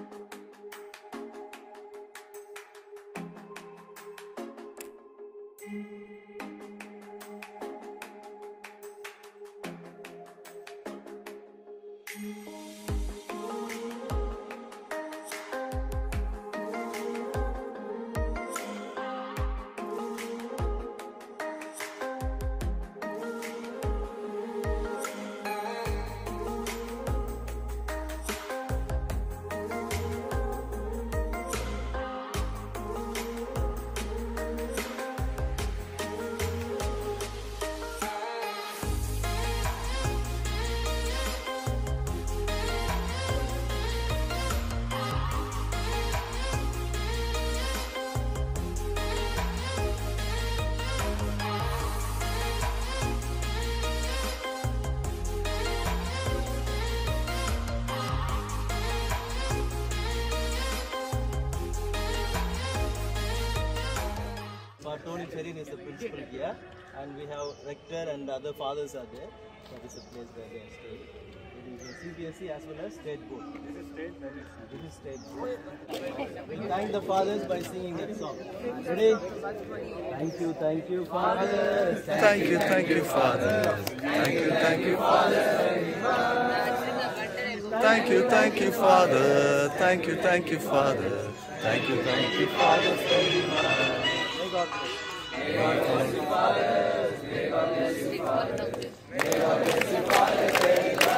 thank mm -hmm. you Tony Cherin is the principal here, and we have rector and other fathers are there. That is the place where they are staying. It is a CBSE as well as state board. This is state, This is state board. We'll thank the fathers by singing that song. Ready? Thank you, thank you, fathers. Thank you, thank you, Father. Thank you, thank you, Father. Thank you, thank you, Father. Thank you, thank you, Father. Thank you, thank you, Father. God bless. May God bless you, fathers. May God bless you, fathers. May God bless you, fathers.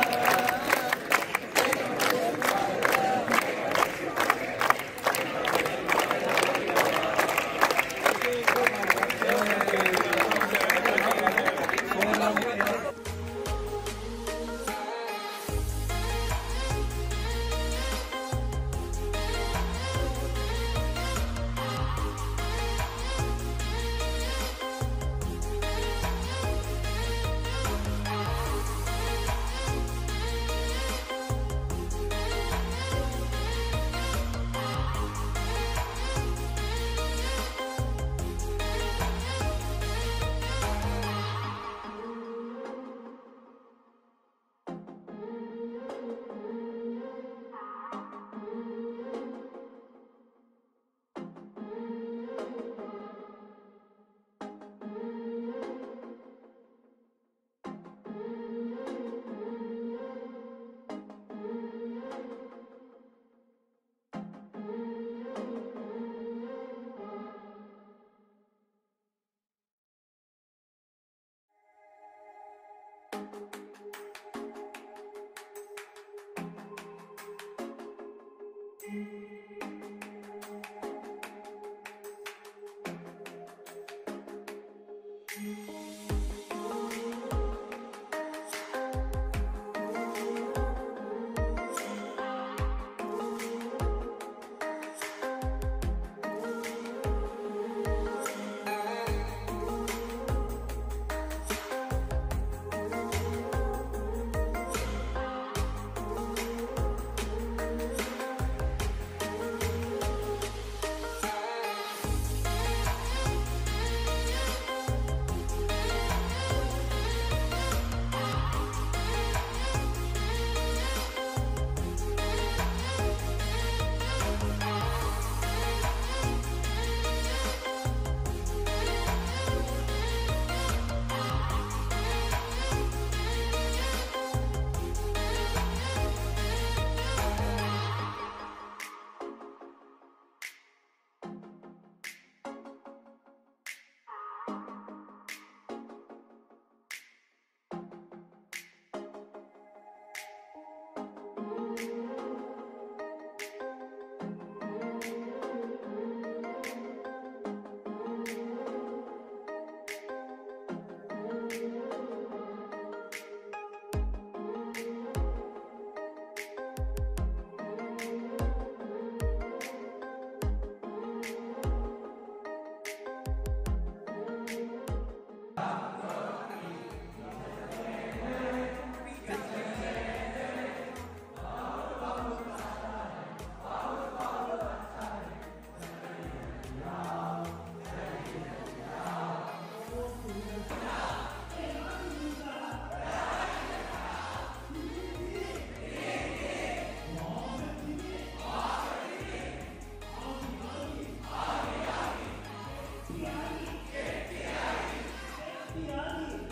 Obrigado.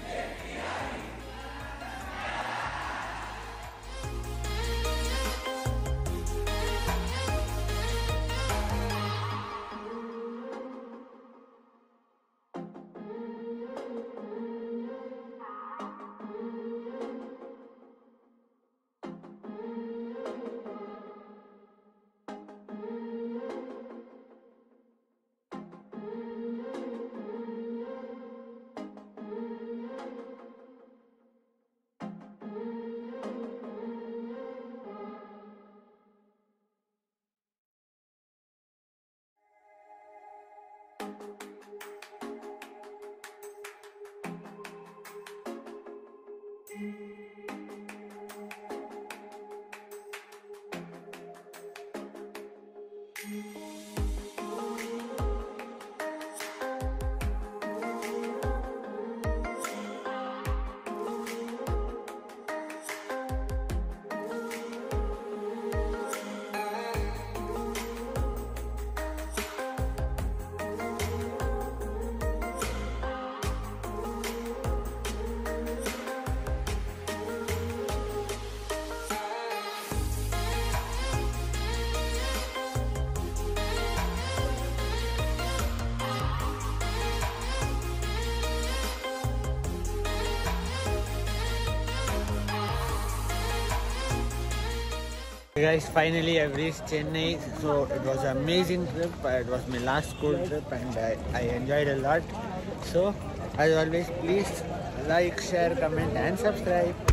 thank mm -hmm. you guys finally i've reached chennai. So it was an amazing trip. Uh, it was my last school trip and I, I enjoyed a lot. So as always please like share comment and subscribe